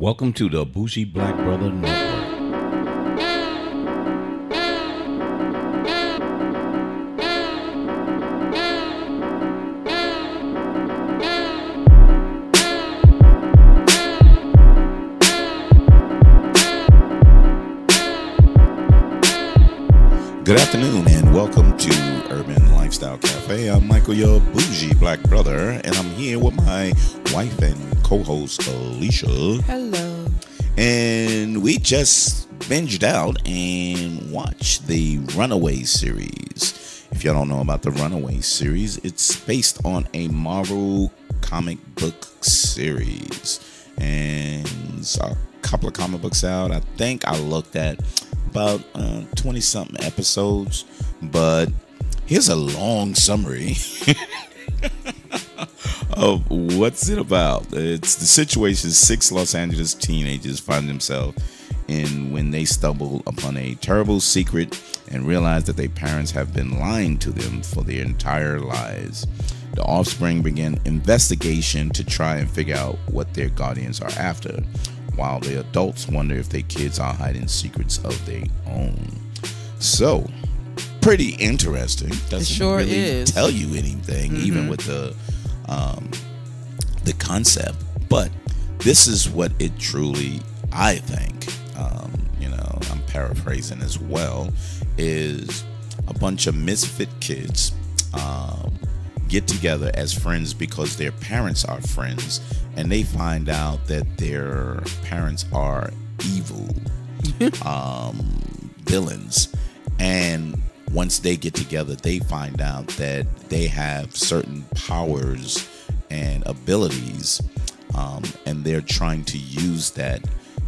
Welcome to the Bougie Black Brother Network. And co-host Alicia. Hello. And we just binged out and watched the Runaway series. If y'all don't know about the Runaway series, it's based on a Marvel comic book series. And a couple of comic books out. I think I looked at about 20 uh, something episodes, but here's a long summary. of what's it about. It's the situation six Los Angeles teenagers find themselves in when they stumble upon a terrible secret and realize that their parents have been lying to them for their entire lives. The offspring begin investigation to try and figure out what their guardians are after, while the adults wonder if their kids are hiding secrets of their own. So, pretty interesting. Doesn't it sure really is. tell you anything, mm-hmm. even with the um, the concept. But this is what it truly, I think, um, you know, I'm paraphrasing as well, is a bunch of misfit kids um, get together as friends because their parents are friends and they find out that their parents are evil um, villains. And once they get together, they find out that they have certain powers and abilities, um, and they're trying to use that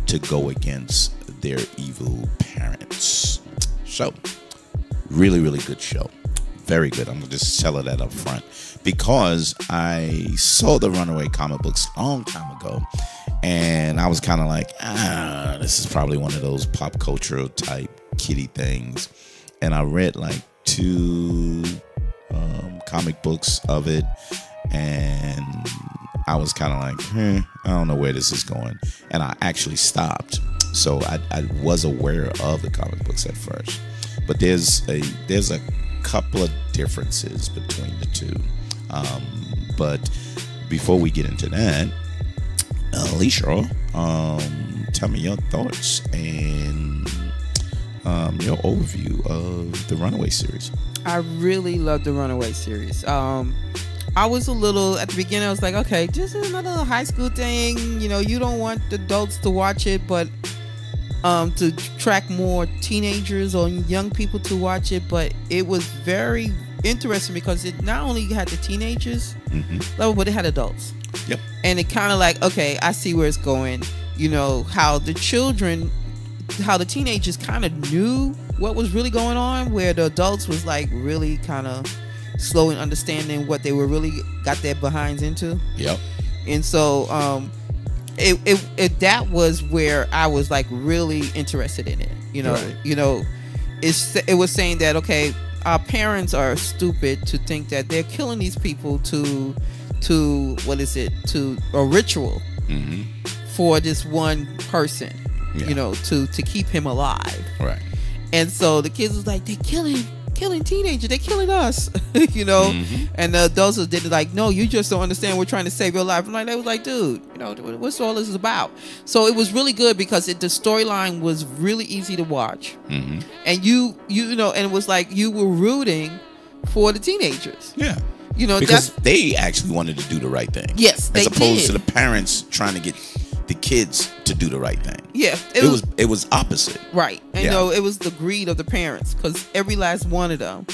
to go against their evil parents. So, really, really good show. Very good. I'm gonna just tell her that up front because I saw the Runaway comic books a long time ago, and I was kind of like, ah, this is probably one of those pop culture type kitty things. And I read like two um, comic books of it, and I was kind of like, hmm, I don't know where this is going, and I actually stopped. So I, I was aware of the comic books at first, but there's a there's a couple of differences between the two. Um, but before we get into that, Alicia, um, tell me your thoughts and um, your overview of the Runaway series. I really love the Runaway series. Um, I was a little at the beginning. I was like, okay, just another high school thing. You know, you don't want adults to watch it, but um, to attract more teenagers or young people to watch it. But it was very interesting because it not only had the teenagers mm-hmm. level, but it had adults. Yep. And it kind of like, okay, I see where it's going. You know how the children, how the teenagers kind of knew what was really going on, where the adults was like really kind of slow in understanding what they were really got their behinds into. Yep. And so um it, it, it that was where I was like really interested in it. You know, right. you know, it's it was saying that okay, our parents are stupid to think that they're killing these people to to what is it to a ritual mm-hmm. for this one person. Yeah. You know, to to keep him alive. Right. And so the kids was like, they're killing killing teenagers. They're killing us, you know. Mm-hmm. And the adults did it like, no, you just don't understand. We're trying to save your life. And like they was like, dude, you know, what's all this is about? So it was really good because it, the storyline was really easy to watch, mm-hmm. and you you know, and it was like you were rooting for the teenagers. Yeah. You know, because they actually wanted to do the right thing. Yes, as opposed did. to the parents trying to get the kids to do the right thing. Yeah, it, it was, was, it was opposite. Right, and yeah. you know it was the greed of the parents because every last one of them,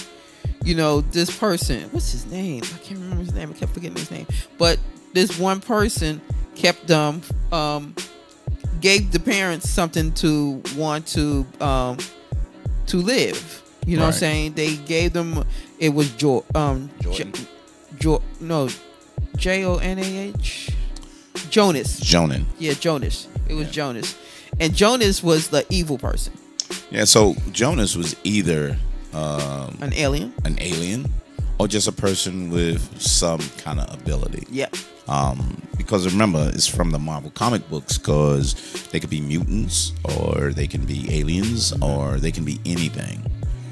you know, this person, what's his name? I can't remember his name. I kept forgetting his name, but this one person kept them, um, gave the parents something to want to um, to live. You know right. what I'm saying? They gave them. It was jo- um, Jordan. Jo- no, J O N A H. Jonas. Jonan. Yeah, Jonas. It was yeah. Jonas. And Jonas was the evil person. Yeah, so Jonas was either um, an alien, an alien, or just a person with some kind of ability. Yeah. Um, because remember it's from the Marvel comic books because they could be mutants or they can be aliens or they can be anything,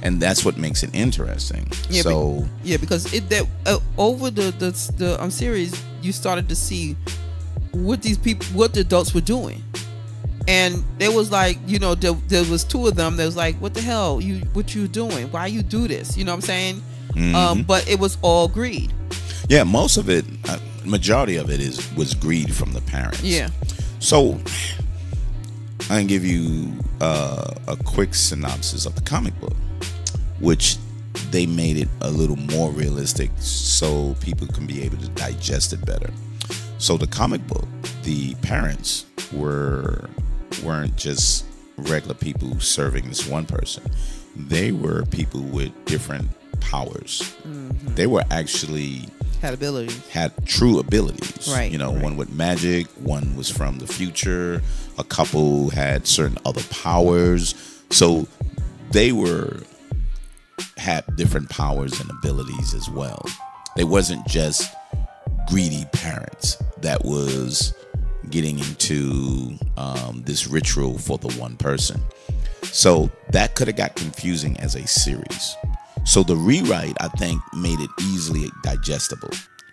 and that's what makes it interesting. Yeah, so be, yeah, because it that uh, over the the the um, series you started to see what these people what the adults were doing. And there was like you know there, there was two of them that was like what the hell? You what you doing? Why you do this? You know what i'm saying? Mm-hmm. um, but it was all greed. Yeah most of it uh, majority of it is was greed from the parents. Yeah. So i can give you uh, a quick synopsis of the comic book which they made it a little more realistic so people can be able to digest it better so the comic book the parents were weren't just regular people serving this one person. They were people with different powers. Mm-hmm. They were actually had abilities. Had true abilities. Right. You know, right. one with magic, one was from the future, a couple had certain other powers. So they were had different powers and abilities as well. They wasn't just greedy parents that was getting into um, this ritual for the one person. So that could have got confusing as a series. So the rewrite, I think, made it easily digestible,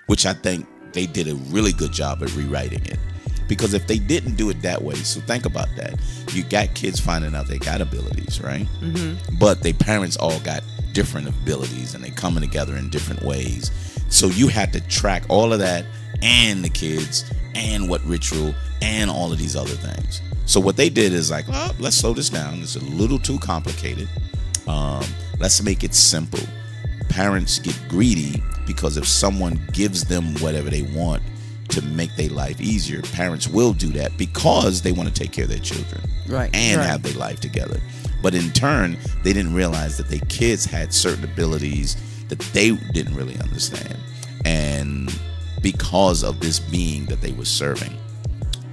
which I think they did a really good job at rewriting it. Because if they didn't do it that way, so think about that. You got kids finding out they got abilities, right? Mm-hmm. But their parents all got different abilities and they coming together in different ways. So you had to track all of that and the kids and what ritual and all of these other things. So what they did is like, let's slow this down. It's a little too complicated. Um, let's make it simple. Parents get greedy because if someone gives them whatever they want to make their life easier, parents will do that because they want to take care of their children, right, and right. have their life together. But in turn, they didn't realize that their kids had certain abilities that they didn't really understand, and because of this being that they were serving.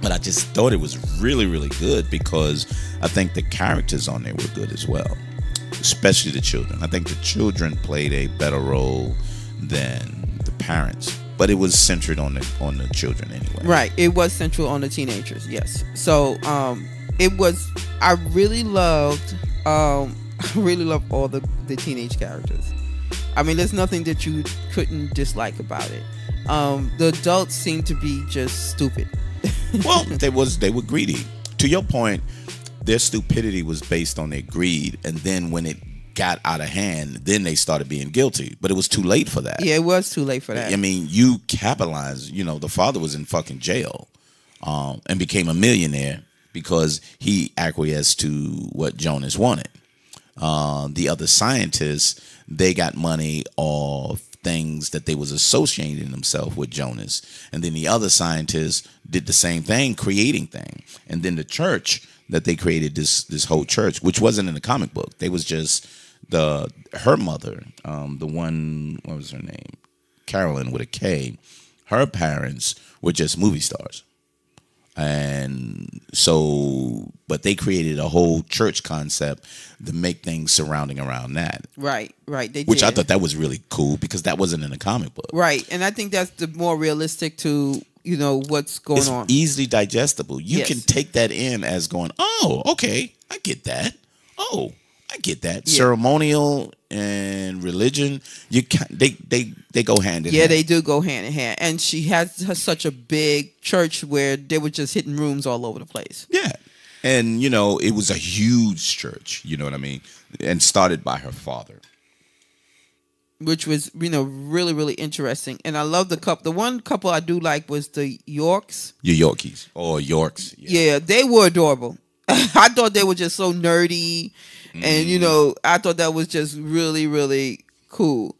But I just thought it was really, really good because I think the characters on there were good as well, especially the children. I think the children played a better role than the parents, but it was centered on the on the children anyway. Right, it was central on the teenagers. Yes, so um, it was. I really loved. Um, I really love all the the teenage characters. I mean, there's nothing that you couldn't dislike about it um, the adults seem to be just stupid. well, they was they were greedy. To your point, their stupidity was based on their greed, and then when it got out of hand, then they started being guilty. But it was too late for that. Yeah, it was too late for that. I mean, you capitalized. You know, the father was in fucking jail, um, and became a millionaire because he acquiesced to what Jonas wanted. Uh, the other scientists, they got money off things that they was associating themselves with Jonas. And then the other scientists did the same thing, creating thing. And then the church that they created this this whole church, which wasn't in the comic book. They was just the her mother, um, the one what was her name? Carolyn with a K. Her parents were just movie stars and so but they created a whole church concept to make things surrounding around that. Right right they which did. i thought that was really cool because that wasn't in a comic book. Right and i think that's the more realistic to you know what's going it's on. easily digestible. You Yes. can take that in as going oh okay i get that. Oh i get that Yeah. ceremonial and religion you can they they they go hand in hand. yeah hand they do go hand in hand and she has such a big church where they were just hitting rooms all over the place Yeah. And, you know, it was a huge church, you know what I mean? And started by her father. which was you know really really interesting and i love the couple the one couple i do like was the Yorkes Your Yorkies. Or Yorkes. yeah, they were adorable i thought they were just so nerdy and you know i thought that was just really really cool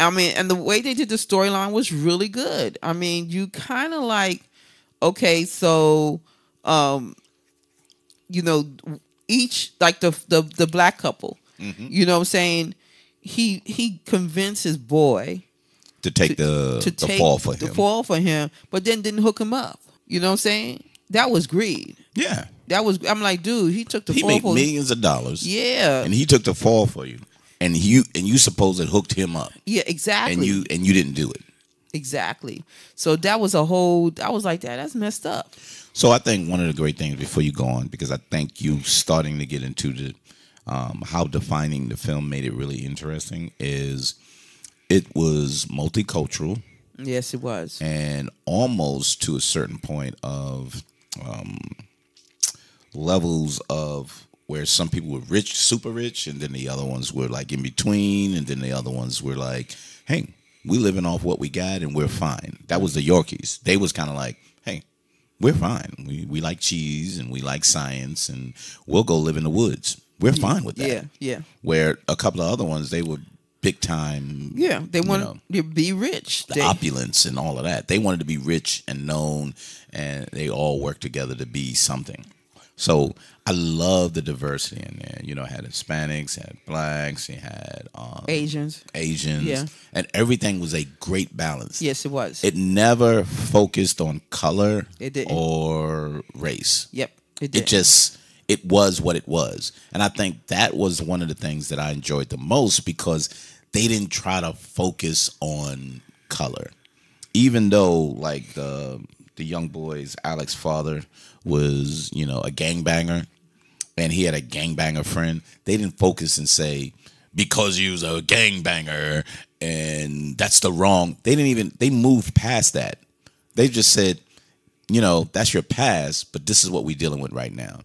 i mean and the way they did the storyline was really good i mean you kind of like okay so um you know each like the the, the black couple you know what i'm saying he he convinced his boy To take the, to the take fall for him, the fall for him, but then didn't hook him up. You know what I'm saying? That was greed. Yeah. That was I'm like, dude, he took the He fall made for millions of dollars. Yeah. And he took the fall for you. And you and you supposed it hooked him up. yeah, exactly. And you and you didn't do it. Exactly. So that was a whole. I was like that. That's messed up. So I think one of the great things before you go on, because I think you starting to get into the um, how defining the film made it really interesting is it was multicultural. Yes, it was, and almost to a certain point of um, levels of where some people were rich, super rich, and then the other ones were like in between, and then the other ones were like, "Hey, we living off what we got, and we're fine." That was the Yorkies. They was kind of like, "Hey, we're fine. We we like cheese and we like science, and we'll go live in the woods. We're fine with that." Yeah, yeah. Where a couple of other ones, they were big time. Yeah, they wanted to be rich. The they, opulence and all of that. They wanted to be rich and known, and they all worked together to be something. So I love the diversity in there. You know, had Hispanics, had blacks, he had um, Asians, Asians, yeah, and everything was a great balance. Yes, it was. It never focused on color it didn't. or race. Yep, it did. It just it was what it was, and I think that was one of the things that I enjoyed the most because they didn't try to focus on color, even though like the the young boys, Alex father was, you know, a gangbanger and he had a gangbanger friend, they didn't focus and say, because he was a gangbanger and that's the wrong. They didn't even, they moved past that. They just said, you know, that's your past, but this is what we're dealing with right now.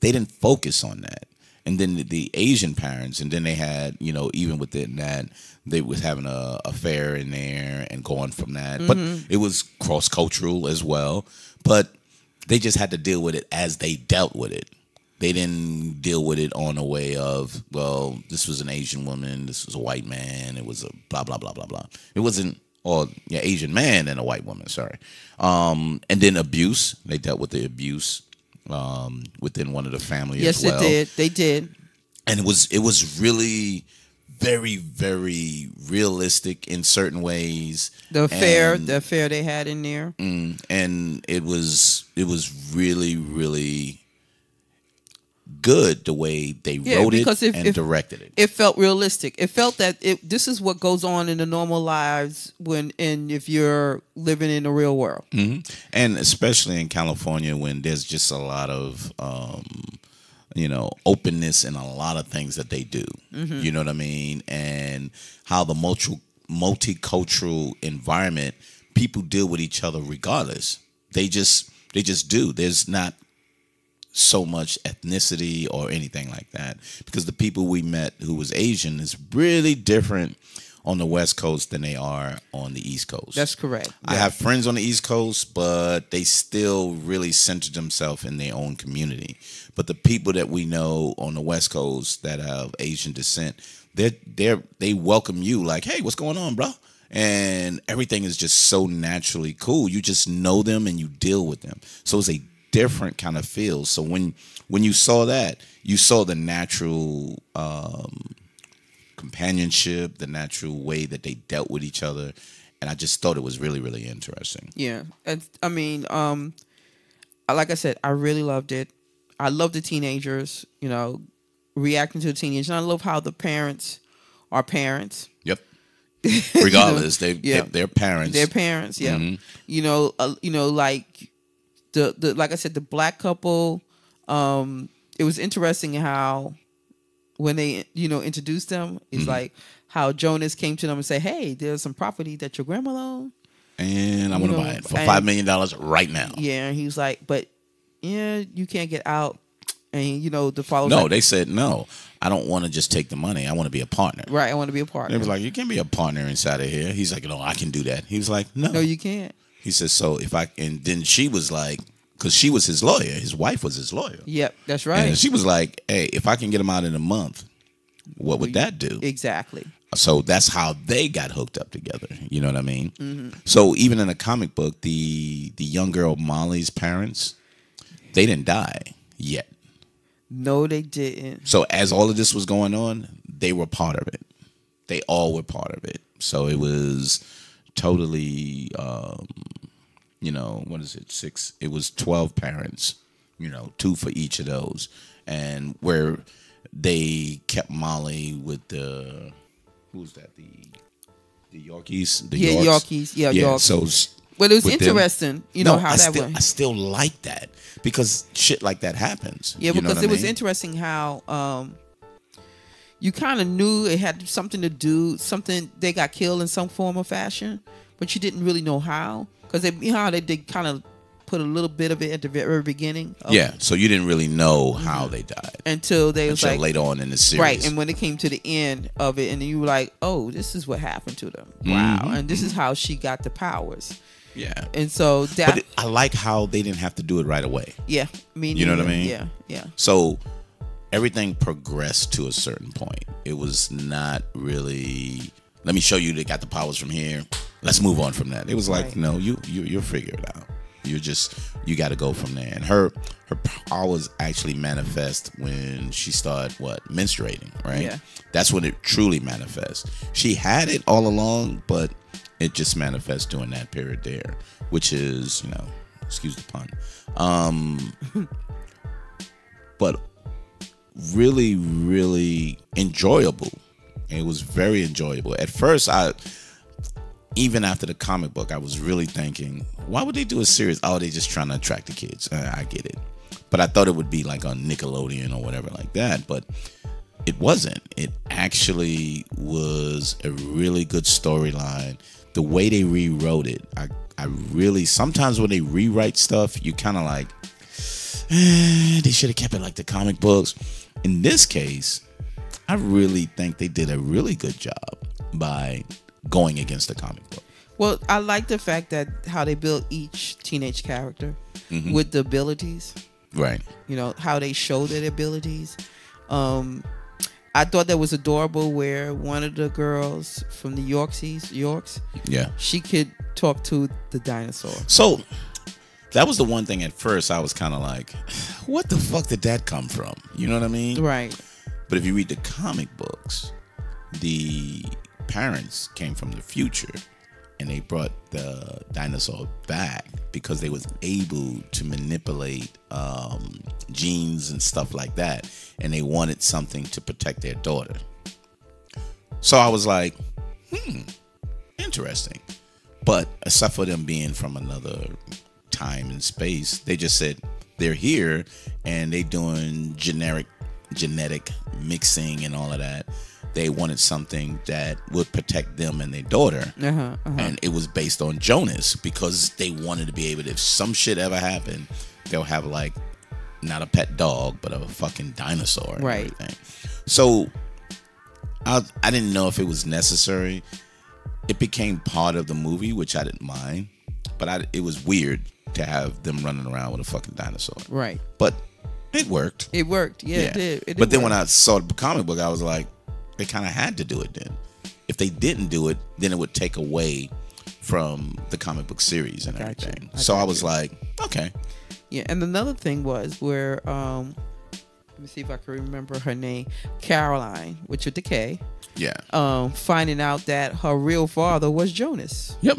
They didn't focus on that. And then the, the Asian parents, and then they had, you know, even within that, they was having a affair in there and going from that. Mm-hmm. But it was cross cultural as well. But they just had to deal with it as they dealt with it. They didn't deal with it on a way of, well, this was an Asian woman, this was a white man, it was a blah blah blah blah blah. It wasn't or yeah, Asian man and a white woman, sorry. Um, and then abuse. They dealt with the abuse um, within one of the family yes, as well. Yes, they did. They did. And it was it was really very very realistic in certain ways. The affair, and, the affair they had in there, mm, and it was it was really really good the way they yeah, wrote it if, and if, directed it. It felt realistic. It felt that it this is what goes on in the normal lives when and if you're living in the real world. Mm-hmm. And especially in California when there's just a lot of um, you know, openness in a lot of things that they do. Mm-hmm. You know what I mean? And how the multi multicultural environment, people deal with each other regardless. They just they just do. There's not so much ethnicity or anything like that because the people we met who was Asian is really different on the West Coast than they are on the East Coast. That's correct. I yeah. have friends on the East Coast, but they still really center themselves in their own community. But the people that we know on the West Coast that have Asian descent, they're they're they welcome you like, hey, what's going on, bro? And everything is just so naturally cool. You just know them and you deal with them. So it's a different kind of feel. So when when you saw that, you saw the natural um, companionship, the natural way that they dealt with each other, and I just thought it was really, really interesting. Yeah, and I mean, um, like I said, I really loved it. I love the teenagers, you know, reacting to the teenagers, and I love how the parents are parents. Yep. Regardless, you know, they, yeah. they are parents. They're parents. Yeah. Mm-hmm. You know, uh, you know, like the the like I said, the black couple. Um, it was interesting how when they you know introduced them, it's mm-hmm. like how Jonas came to them and said, "Hey, there's some property that your grandma owned, and I'm gonna buy it for five million dollars right now." Yeah, and he was like, "But yeah, you can't get out." And you know the follow. No, like, they said no. I don't want to just take the money. I want to be a partner. Right, I want to be a partner. They was like, "You can't be a partner inside of here." He's like, "No, I can do that." He was like, "No, no, you can't." He says, "So if I," and then she was like, because she was his lawyer. His wife was his lawyer. Yep, that's right. And she was like, "Hey, if I can get him out in a month, what would that do?" Exactly. So that's how they got hooked up together. You know what I mean? Mm-hmm. So even in a comic book, the the young girl Molly's parents, they didn't die yet. No, they didn't. So as all of this was going on, they were part of it. They all were part of it. So it was totally um, you know, what is it? Six. It was twelve parents. You know, two for each of those, and where they kept Molly with the who's that? The the Yorkies. The yeah, Yorkes. Yorkies. Yeah, Yeah. Yorkies. So but it was with them- interesting, you know no, how I that still, went. I still like that because shit like that happens. Yeah, You know because it I was interesting how um, you kind of knew it had something to do, something they got killed in some form or fashion, but you didn't really know how. Because they you know how they did kind of put a little bit of it at the very beginning. of- Yeah. So you didn't really know how they died Until they was until like, later on in the series. right, and when it came to the end of it, and you were like, oh, this is what happened to them. Wow, Mhm. and this is how she got the powers. yeah. And so that, But it, I like how they didn't have to do it right away. yeah, me Neither. You know what I mean? Yeah, yeah. So everything progressed to a certain point. It was not really. Let me show you they got the powers from here. Let's move on from that. It was like, Right. no, you you you'll figure it out. You're just you got to go from there. And her her powers actually manifest when she started what menstruating, right? Yeah. That's when it truly manifests. She had it all along, but it just manifests during that period there, which is you know, excuse the pun. Um, but really, really enjoyable. It was very enjoyable. At first, I even after the comic book, I was really thinking, why would they do a series? Oh, they just trying to attract the kids. Uh, I get it, but I thought it would be like on Nickelodeon or whatever like that. But it wasn't. It actually was a really good storyline. The way they rewrote it, I, I really sometimes when they rewrite stuff, you kind of like, eh, they should have kept it like the comic books. In this case, I really think they did a really good job by going against the comic book. Well, I like the fact that how they built each teenage character Mm-hmm. with the abilities. Right. You know how they show their abilities. Um, I thought that was adorable. Where one of the girls from the Yorksies, Yorkes, Yeah. she could talk to the dinosaur. So that was the one thing at first I was kind of like, what the fuck did that come from? You know what I mean? Right. But if you read the comic books, the parents came from the future and they brought the dinosaur back because they was able to manipulate um, genes and stuff like that. And they wanted something to protect their daughter. So i was like hmm interesting. But except for them being from another time and space they just said they're here and they doing generic genetic mixing and all of that they wanted something that would protect them and their daughter Uh huh. Uh-huh. and it was based on Jonas because they wanted to be able to if some shit ever happened, they'll have like not a pet dog, but a fucking dinosaur. and Right. So I I didn't know if it was necessary. It became part of the movie, which I didn't mind, but I, it was weird to have them running around with a fucking dinosaur. Right. But it worked. It worked. Yeah, it did. It did but then when. I saw the comic book, I was like, they kind of had to do it then. If they didn't do it, then it would take away from the comic book series and Got you. everything. I so I was you. like, okay, Yeah, and another thing was where um let me see if I can remember her name, Caroline, which with the K, yeah, um, finding out that her real father was Jonas. yep,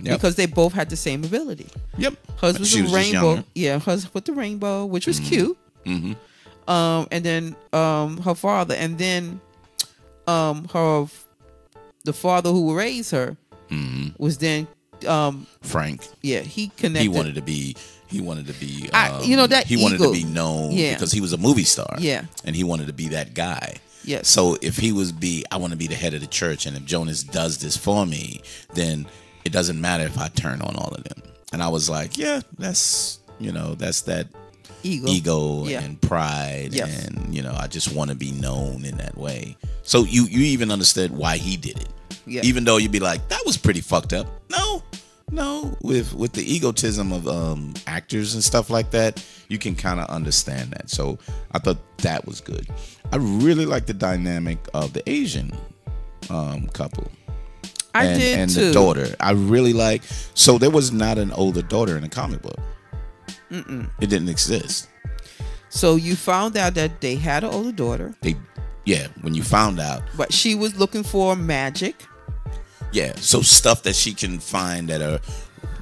yep, Because they both had the same ability. yep. Hers was she a was rainbow. Yeah, hers with the rainbow, which was cute. Hmm Um, and then um her father, and then um her the father who raised her hmm was then um Frank, yeah he connected he wanted to be, he wanted to be, I- um, you know, that he wanted to be known Yeah. because he was a movie star, Yeah. and he wanted to be that guy. yes So if he was be, I want to be the head of the church, and if Jonas does this for me, then it doesn't matter if I turn on all of them. And I was like, yeah, that's you know, that's that ego ego Yeah. and pride, Yes. and you know, I just want to be known in that way. So you you even understood why he did it, Yeah. even though you'd be like, that was pretty fucked up. No. No, with with the egotism of um, actors and stuff like that, you can kind of understand that. So I thought that was good. I really like the dynamic of the Asian um, couple I and, did and too. the daughter. I really like. So there was not an older daughter in the comic book. It didn't exist. So you found out that they had an older daughter, They, yeah. When you found out, but she was looking for magic. yeah. So stuff that she can find that are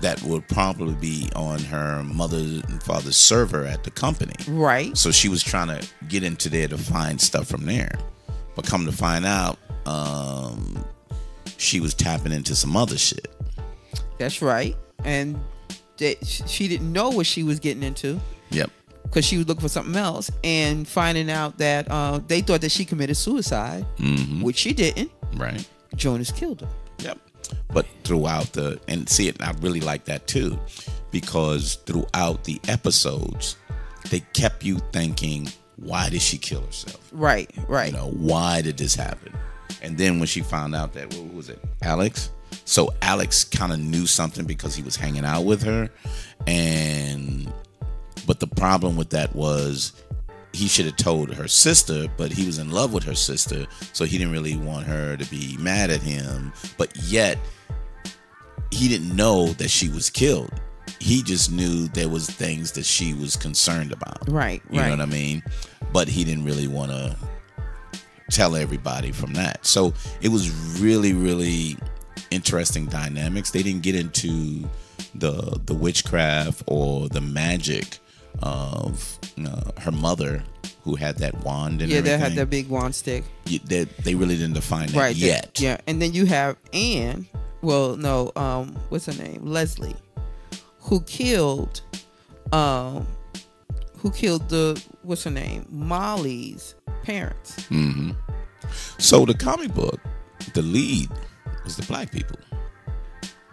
that would probably be on her mother and father's server at the company. Right. So she was trying to get into there to find stuff from there. But come to find out, um, she was tapping into some other shit. That's right. And that she didn't know what she was getting into. Yep. Because she was looking for something else and finding out that uh, they thought that she committed suicide, Mm-hmm. which she didn't. Right. Jonas killed her. Yep. But throughout the and see it, I really like that too, because throughout the episodes, they kept you thinking, why did she kill herself? Right, right. You know, why did this happen? And then when she found out that what was it, Alex? So Alex kind of knew something because he was hanging out with her, and but the problem with that was he should have told her sister, but he was in love with her sister, so he didn't really want her to be mad at him. But yet, he didn't know that she was killed. He just knew there was things that she was concerned about. Right, You right. know what I mean? But he didn't really want to tell everybody from that. So it was really, really interesting dynamics. They didn't get into the the witchcraft or the magic of uh, her mother who had that wand and yeah, they had everything. that big wand stick. Y- They, they really didn't define that right they- yet. yeah, and then you have Anne. Well, no, um, what's her name? Leslie, who killed, um, who killed the what's her name? Molly's parents. hmm So the comic book, the lead was the black people,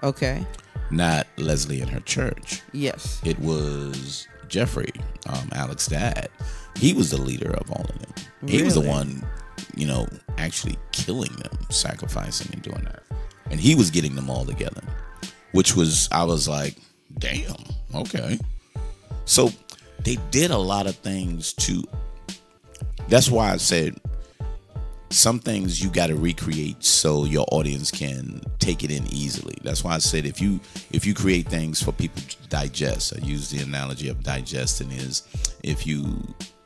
Okay. not Leslie and her church. Yes. it was Jeffrey, um, Alex's dad. He was the leader of all of them. He was the one, you know, actually killing them, sacrificing and doing that. And he was getting them all together, which was, I was like, damn, okay. So they did a lot of things to, that's why I said some things you got to recreate so your audience can take it in easily. That's why I said if you if you create things for people to digest, I use the analogy of digesting is if you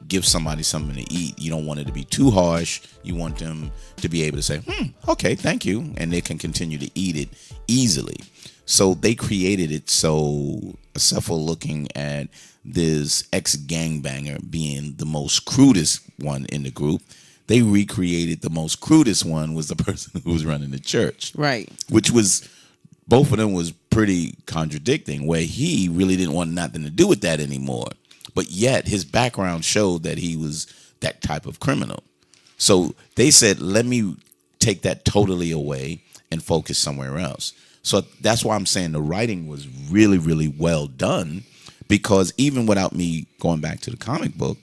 give somebody something to eat, you don't want it to be too harsh. You want them to be able to say, "Hmm, okay, thank you," and they can continue to eat it easily. So they created it so except for looking at this ex gangbanger being the most crudest one in the group they recreated the most crudest one was the person who was running the church Right. which was both of them was pretty contradicting where he really didn't want nothing to do with that anymore but yet his background showed that he was that type of criminal so they said let me take that totally away and focus somewhere else so that's why i'm saying the writing was really really well done because even without me going back to the comic book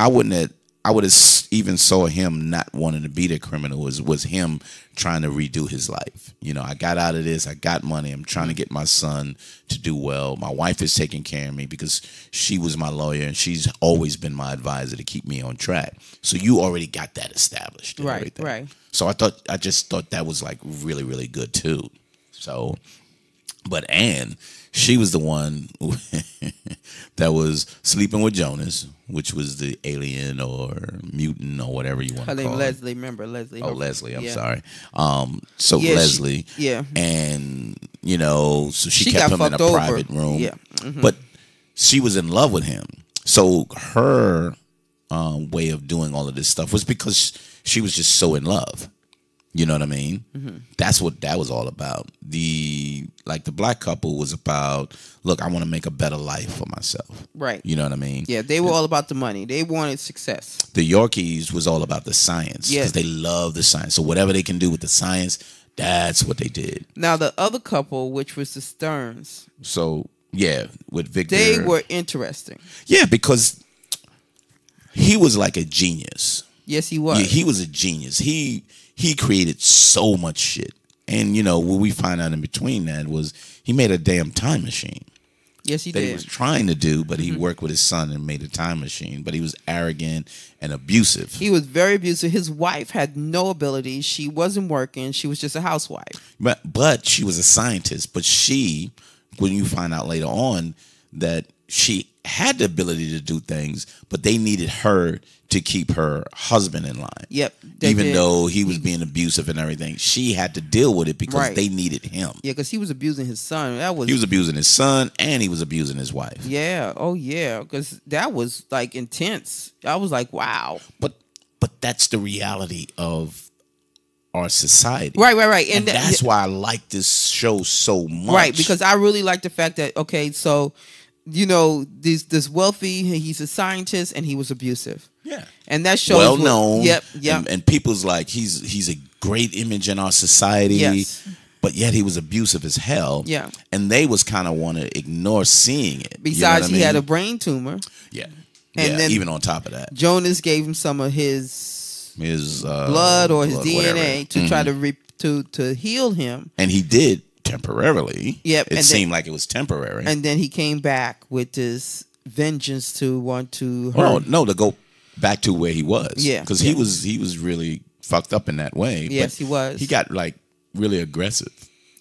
I wouldn't have. I would have even saw him not wanting to be the criminal. Was was him trying to redo his life? You know, I got out of this. I got money. I'm trying to mm-hmm. get my son to do well. My wife is taking care of me because she was my lawyer and she's always been my advisor to keep me on track. So you already got that established. Right, everything. right. So I thought I just thought that was like really really good too. So but Anne, she was the one that was sleeping with Jonas, which was the alien or mutant or whatever you want Her to call it. Leslie. Remember Leslie? Oh, Leslie. I'm yeah. sorry. Um, so Yeah, she- Leslie, yeah. and you know, so she, She kept him in a over. private room. Yeah. Mhm. but she was in love with him. So her um, way of doing all of this stuff was because she was just so in love. You know what I mean? Mm-hmm. That's what that was all about. The like the black couple was about. Look, I want to make a better life for myself. Right. You know what I mean? Yeah, they were all about the money. They wanted success. The Yorkies was all about the science Yeah. because they love the science. So whatever they can do with the science, that's what they did. Now the other couple, which was the Stearns, So yeah, with Victor, they were interesting. yeah because he was like a genius. Yes, he was. Yeah, he was a genius. He he created so much shit. And you know what we find out in between that was he made a damn time machine yes, he that he was trying to do, but Mm-hmm. he worked with his son and made a time machine. But he was arrogant and abusive. He was very abusive. His wife had no ability. She wasn't working. She was just a housewife. But but she was a scientist. But she, when you find out later on that she had the ability to do things, but they needed her to keep her husband in line. Yep. Even did. though he was being abusive and everything, she had to deal with it because Right. they needed him. Yeah, because he was abusing his son. That was. He was abusing his son and he was abusing his wife. yeah. Oh yeah. Because that was like intense. I was like, wow. But but that's the reality of our society. Right, right, right. And, and that's why I like this show so much. Right, because I really like the fact that okay, so you know, this this wealthy, he's a scientist and he was abusive. Yeah. And that shows well known. Yep, yep. And, and, people's like he's he's a great image in our society. Yes. But yet he was abusive as hell. Yeah. And they was kind of want to ignore seeing it. Besides, you know he mean? had a brain tumor. Yeah. And yeah, then even on top of that, Jonas gave him some of his his uh, blood or his blood, DNA whatever. to mm-hmm. try to re- to to heal him. And he did temporarily. Yep. It seemed then, like it was temporary. And then he came back with this vengeance to want to oh, hurt. Oh no, to go back to where he was. Yeah. Because yeah. he was he was really fucked up in that way. Yes, he was. He got like really aggressive.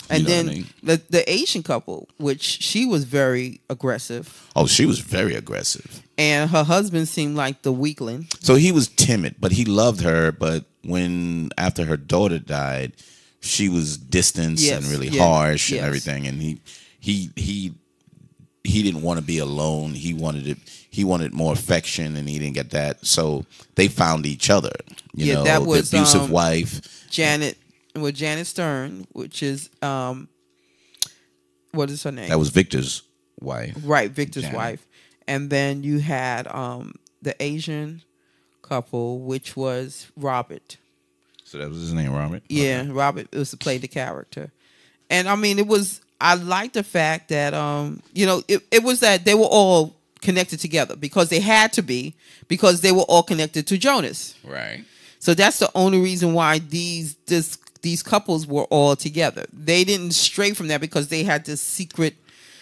And then I mean? the the Asian couple, which she was very aggressive. Oh, she was very aggressive. And her husband seemed like the weakling. So he was timid, but he loved her. But when after her daughter died, she was distant yes, and really yes, harsh yes. and everything. And he he he he didn't want to be alone. He wanted it. He wanted more affection, and he didn't get that. So they found each other. You yeah, know, that was the abusive um, wife, Janet with Janet Stern, which is um, what is her name? That was Victor's wife. Right, Victor's Janet. wife. And then you had um the Asian couple, which was Robert. So that was his name, Robert. Yeah, okay. Robert was to play the character, and I mean it was. I like the fact that um you know it, it was that they were all connected together because they had to be because they were all connected to Jonas. Right. So that's the only reason why these this these couples were all together. They didn't stray from that because they had this secret.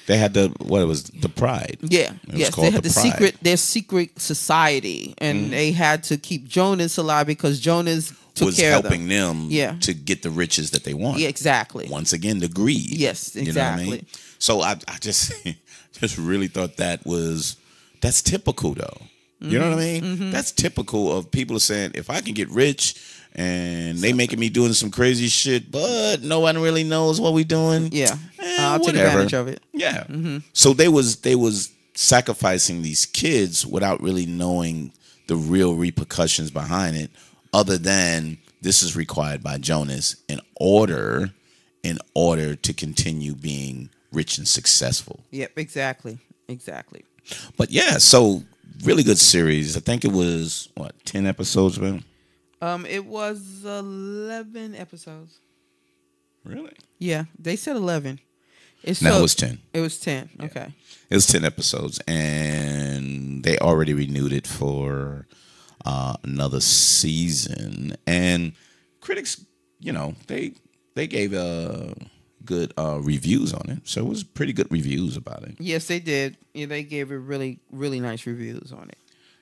They had the what it was the pride. Yeah, yes, they had the, the secret their secret society, and mm-hmm. they had to keep Jonas alive because Jonas took was helping of them. Yeah. to get the riches that they want. Yeah, exactly. Once again, the greed. Yes, exactly. You know what I mean? So I, I just just really thought that was that's typical though. You mm-hmm. know what I mean? Mm-hmm. That's typical of people saying, if I can get rich and they making me doing some crazy shit, but no one really knows what we're doing. Yeah, eh, I'll whatever. take advantage of it. Yeah. Mm-hmm. So they was they was sacrificing these kids without really knowing the real repercussions behind it, other than this is required by Jonas in order in order to continue being rich and successful. Yep, exactly, exactly. But yeah, so really good series. I think it was what ten episodes, man. Um, it was eleven episodes. Really? Yeah, they said eleven. It's no, so, it was ten. It was ten. Yeah. Okay. It was ten episodes, and they already renewed it for uh, another season. And critics, you know, they they gave uh, good uh, reviews on it, so it was pretty good reviews about it. Yes, they did. Yeah, they gave it really really nice reviews on it.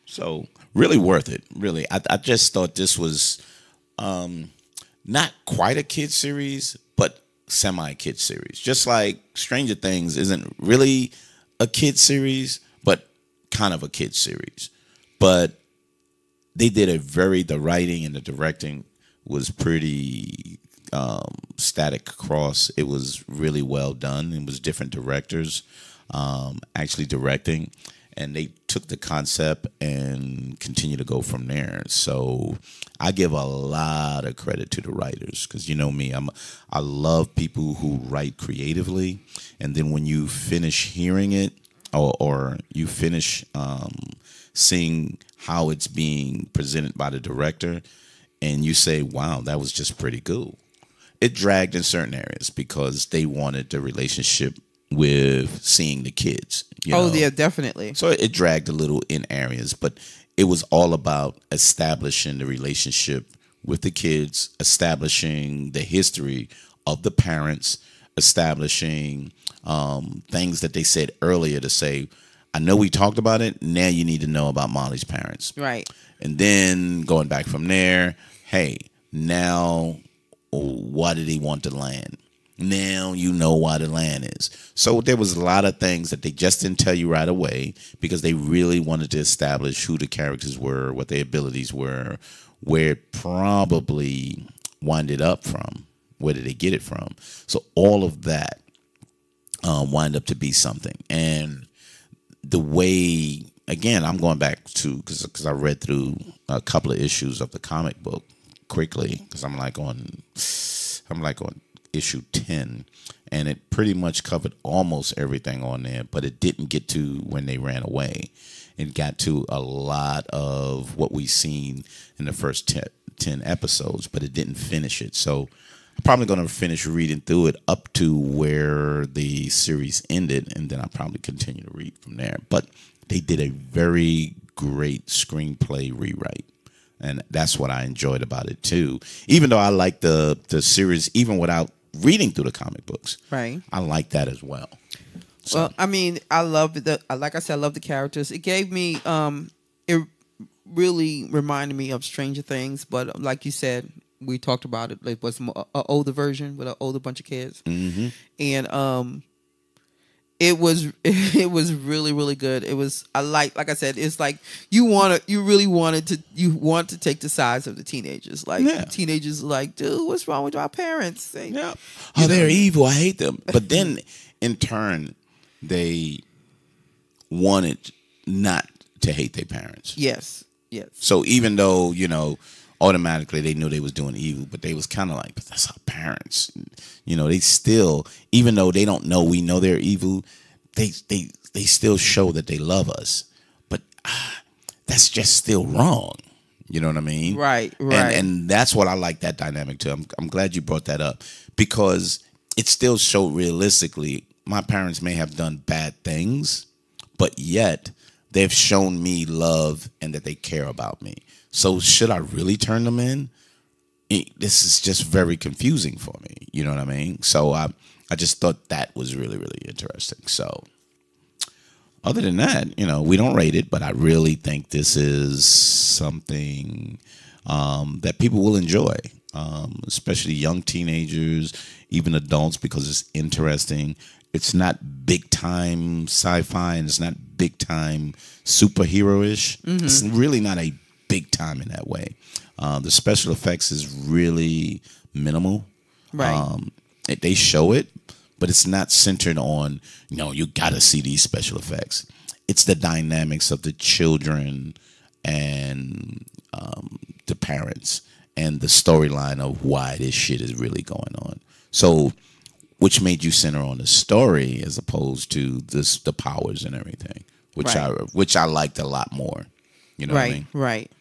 So really worth it. Really, I, I just thought this was um, not quite a kid series, but semi kid series. Just like Stranger Things isn't really a kid series, but kind of a kid series. But they did a very the writing and the directing was pretty um, static across. It was really well done. It was different directors um, actually directing, and they took the concept and continue to go from there. So I give a lot of credit to the writers because you know me, I'm I love people who write creatively, and then when you finish hearing it or, or you finish um, seeing how it's being presented by the director, and you say, "Wow, that was just pretty cool." It dragged in certain areas because they wanted the relationship with seeing the kids. You oh know? yeah, definitely. So it dragged a little in areas, but it was all about establishing the relationship with the kids, establishing the history of the parents, establishing um, things that they said earlier to say, I know we talked about it. Now you need to know about Molly's parents. Right. And then going back from there, hey, now why did he want the land? Now you know why the land is. So there was a lot of things that they just didn't tell you right away because they really wanted to establish who the characters were, what their abilities were, where it probably winded up from, where did they get it from. So all of that um, wind up to be something. And the way, again, I'm going back to because I read through a couple of issues of the comic book quickly because I'm like on I'm like on issue ten, and it pretty much covered almost everything on there, but it didn't get to when they ran away. It got to a lot of what we seen in the first 10, 10 episodes, but it didn't finish it. So probably going to finish reading through it up to where the series ended, and then I'll probably continue to read from there. But they did a very great screenplay rewrite and that's what I enjoyed about it too. Even though I like the the series, even without reading through the comic books, right? I like that as well. So. Well, I mean, I love the like I said, I love the characters. It gave me um, it really reminded me of Stranger Things, but like you said, we talked about it. Like was an older version with an older bunch of kids, mm-hmm. and um, it was it was really really good it was i like like i said it's like you want to you really wanted to you want to take the sides of the teenagers like yeah. teenagers like dude what's wrong with our parents they, yeah. oh know. they're evil i hate them but then in turn they wanted not to hate their parents yes yes so even though you know automatically they knew they was doing evil, but they was kind of like, but that's our parents. You know, they still, even though they don't know we know they're evil, they they they still show that they love us. But ah, that's just still wrong. You know what I mean? Right, right. And, and that's what I like that dynamic too. I'm I'm glad you brought that up because it still showed realistically my parents may have done bad things, but yet they've shown me love and that they care about me. So should I really turn them in? this is just very confusing for me. You know what I mean? So I I just thought that was really really interesting. So other than that, you know, we don't rate it, but I really think this is something um, that people will enjoy, um, especially young teenagers, even adults, because it's interesting. It's not big time sci-fi, and it's not big time superhero-ish. Mm-hmm. It's really not a big time in that way. Uh, the special effects is really minimal. Right. Um, it, they show it, but it's not centered on you know you got to see these special effects. It's the dynamics of the children and um, the parents and the storyline of why this shit is really going on. So, which made you center on the story as opposed to this the powers and everything, which right. I which I liked a lot more. You know, right, I mean? right.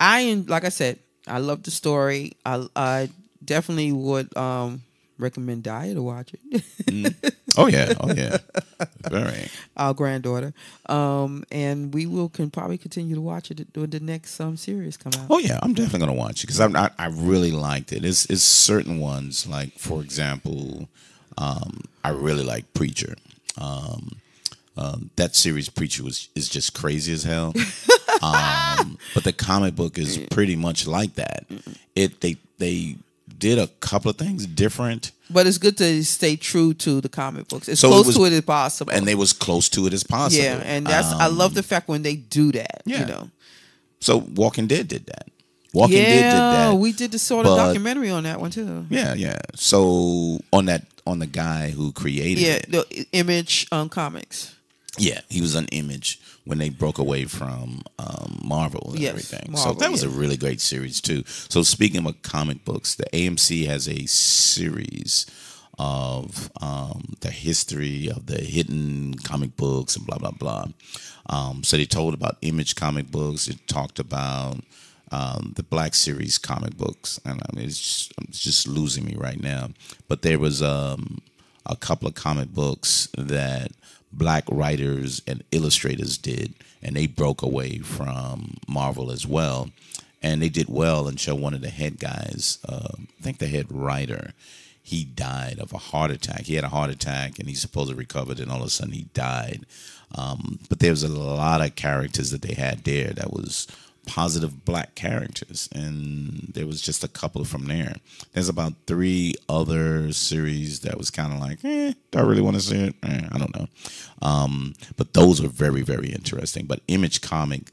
I like I said, I love the story. I I definitely would um recommend Daya to watch it. mm. Oh yeah, oh yeah, very. Our granddaughter, um, and we will can probably continue to watch it when the next um series come out. Oh yeah, I'm definitely gonna watch it because I'm I, I really liked it. It's it's certain ones like for example, um, I really like Preacher. Um, um, that series Preacher was is just crazy as hell. um, but the comic book is pretty much like that. It they they did a couple of things different. But it's good to stay true to the comic books. As so close it was, to it as possible. And they was close to it as possible. Yeah, and that's um, I love the fact when they do that. Yeah. You know. So Walking Dead did that. Walking yeah, Dead did that. We did the sort of but, documentary on that one too. Yeah, yeah. So on that on the guy who created yeah, it. the Image um, Comics. Yeah, he was an Image when they broke away from um, Marvel and yes, everything. Marvel, so that was yeah. a really great series too. So speaking of comic books, the AMC has a series of um, the history of the hidden comic books and blah blah blah. Um, so they told about Image comic books. It talked about um, the Black Series comic books, and I mean, it's just, it's just losing me right now. But there was um, a couple of comic books that black writers and illustrators did, and they broke away from Marvel as well. And they did well until one of the head guys, uh, I think the head writer, he died of a heart attack. He had a heart attack and he supposedly recovered, and all of a sudden he died. Um, but there was a lot of characters that they had there that was positive black characters, and there was just a couple from there. There's about three other series that was kind of like, eh, do I really want to see it? Eh, I don't know. Um, but those were very, very interesting. But Image Comic,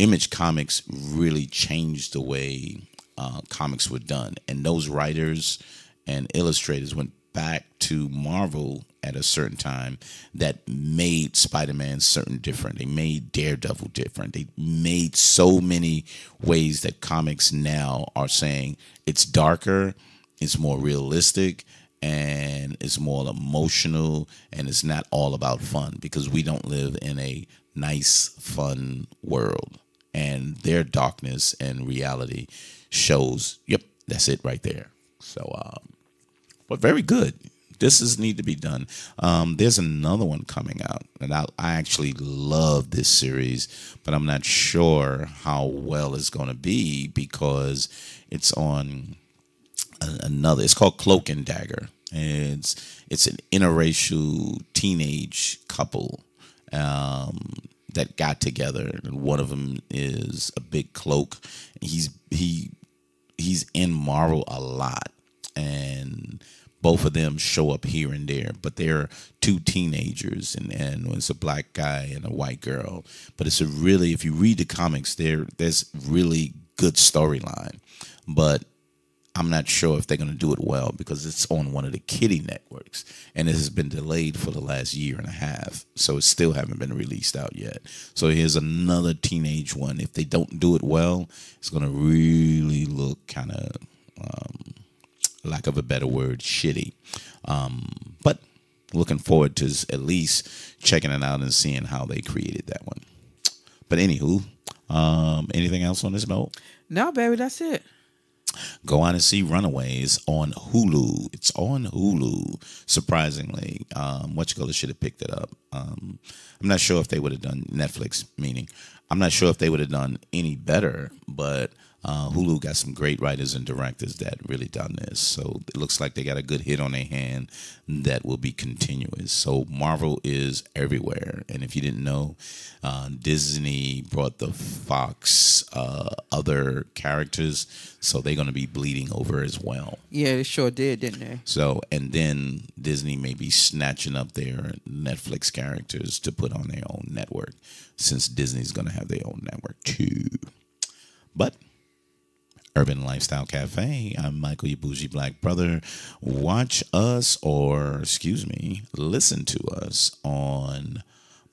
Image Comics really changed the way uh, comics were done, and those writers and illustrators went back to Marvel at a certain time that made Spider-Man certain different. They made Daredevil different. They made so many ways that comics now are saying it's darker, it's more realistic, and it's more emotional and it's not all about fun because we don't live in a nice, fun world. And their darkness and reality shows, yep, that's it right there. So, um, but very good. This is need to be done. Um, there's another one coming out, and I, I actually love this series, but I'm not sure how well it's going to be because it's on another. It's called Cloak and Dagger. And it's it's an interracial teenage couple um, that got together, and one of them is a big cloak. He's he he's in Marvel a lot, and both of them show up here and there. But they're two teenagers, and and it's a black guy and a white girl. But it's a really, if you read the comics, there there's really good storyline, but I'm not sure if they're going to do it well because it's on one of the kiddie networks and it has been delayed for the last year and a half. So it still haven't been released out yet. So here's another teenage one. If they don't do it well, it's going to really look kind of, um, lack of a better word, shitty. Um, but looking forward to at least checking it out and seeing how they created that one. But anywho, um, anything else on this note? No, baby, that's it. Go on and see Runaways on Hulu. It's on Hulu. Surprisingly, um, what you call it should have picked it up. Um, I'm not sure if they would have done Netflix, meaning I'm not sure if they would have done any better, but uh, Hulu got some great writers and directors that really done this. So it looks like they got a good hit on their hand that will be continuous. So Marvel is everywhere. And if you didn't know, uh, Disney brought the Fox uh, other characters. So they're going to be bleeding over as well. Yeah, they sure did, didn't they? So, and then Disney may be snatching up their Netflix characters to put on their own network since Disney's going to have their own network too. But Urban Lifestyle Cafe. I'm Michael, your bougie black brother. Watch us, or excuse me, listen to us on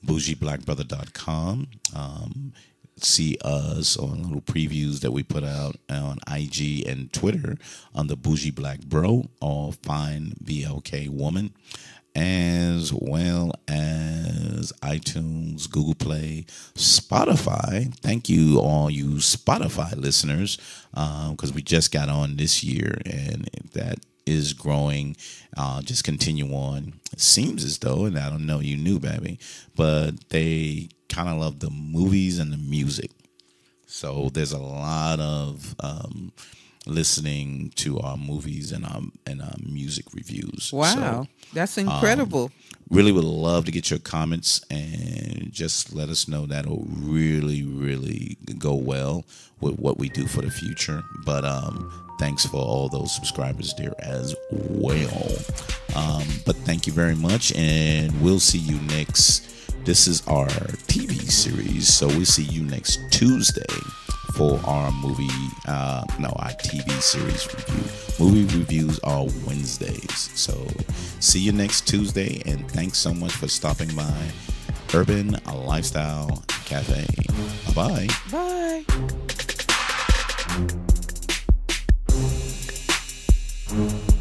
bougieblackbrother.com. Um, see us on little previews that we put out on IG and Twitter on the Bougie Black Bro or Fine VLK Woman as well as iTunes, Google Play, Spotify. Thank you, all you Spotify listeners, because um, we just got on this year and that is growing. Uh, just continue on. It seems as though, and I don't know, you knew, baby, but they kind of love the movies and the music. So there's a lot of. Um, listening to our movies and our and our music reviews. Wow, so, that's incredible. Um, really would love to get your comments and just let us know. That'll really, really go well with what we do for the future. But um, thanks for all those subscribers there as well. Um, but thank you very much, and we'll see you next. This is our TV series, so we'll see you next Tuesday full arm movie, uh, no, our TV series review. Movie reviews are Wednesdays. So see you next Tuesday, and thanks so much for stopping by Urban Lifestyle Cafe. Bye-bye. Bye. -bye. Bye.